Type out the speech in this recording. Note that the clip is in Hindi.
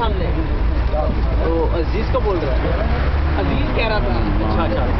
सामने। तो अज़ीज़ का बोल रहा है। अज़ीज़ कह रहा था अच्छा अच्छा, अच्छा।